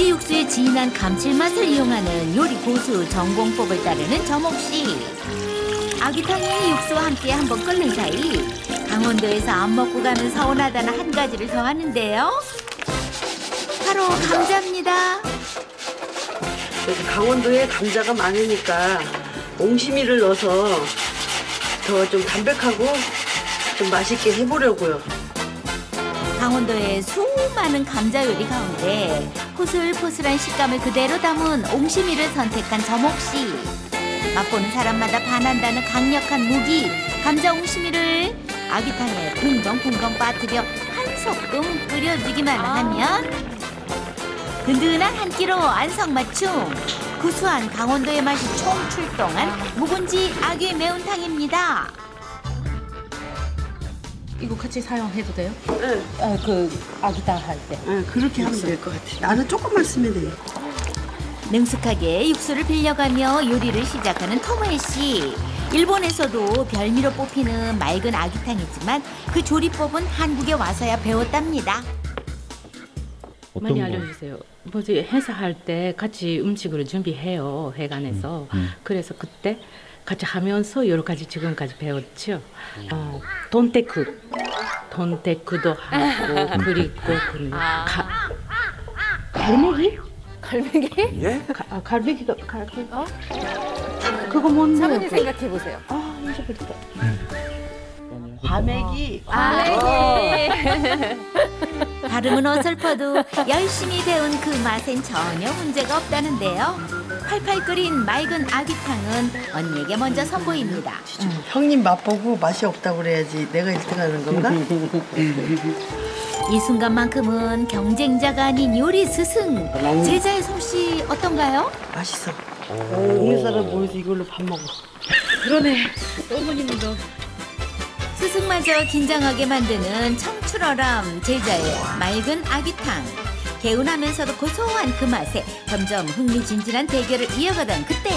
고기 육수의 진한 감칠맛을 이용하는 요리 고수 전공법을 따르는 저목 씨. 아귀탕이 육수와 함께 한번 끓는 사이 강원도에서 안 먹고 가면 서운하다는 한 가지를 더 하는데요. 바로 감자입니다. 강원도에 감자가 많으니까 옹심이를 넣어서 더 좀 담백하고 좀 맛있게 해보려고요. 강원도의 수많은 감자 요리 가운데 포슬포슬한 식감을 그대로 담은 옹심이를 선택한 저목 씨. 맛보는 사람마다 반한다는 강력한 무기 감자 옹심이를 아귀탕에 붕덩붕덩 빠뜨려 한 소끔 끓여주기만 하면 든든한 한 끼로 안성맞춤 구수한 강원도의 맛이 총출동한 묵은지 아귀 매운탕입니다. 이거 같이 사용해도 돼요? 네, 아, 그 아기탕 할 때. 네, 그렇게 하면 될 것 같아요. 나는 조금만 쓰면 돼요. 능숙하게 육수를 빌려가며 요리를 시작하는 토모에 씨. 일본에서도 별미로 뽑히는 맑은 아기탕이지만 그 조리법은 한국에 와서야 배웠답니다. 많이 거? 알려주세요. 뭐지 행사할 때 같이 음식을 준비해요 회관에서. 음. 그래서 그때 같이 하면서 여러 가지 지금까지 배웠죠. 어, 돈테크, 돈테크도 하고 그리고 그 가, 갈매기? 갈매기? 예? 가, 아, 갈매기도 갈매기. 그거 뭔데? 차분히 생각해 보세요. 아 잊어버렸다. 과메기. 발음은 어설퍼도 열심히 배운 그 맛엔 전혀 문제가 없다는데요. 팔팔 끓인 맑은 아귀탕은 언니에게 먼저 선보입니다. 형님 맛보고 맛이 없다고 그래야지 내가 1등 하는 건가? 이 순간만큼은 경쟁자가 아닌 요리 스승. 제자의 솜씨 어떤가요? 맛있어. 동네 사람 모여서 이걸로 밥 먹어. 그러네. 어머님도 스승마저 긴장하게 만드는 청출어람 제자의 맑은 아귀탕. 개운하면서도 고소한 그 맛에 점점 흥미진진한 대결을 이어가던 그때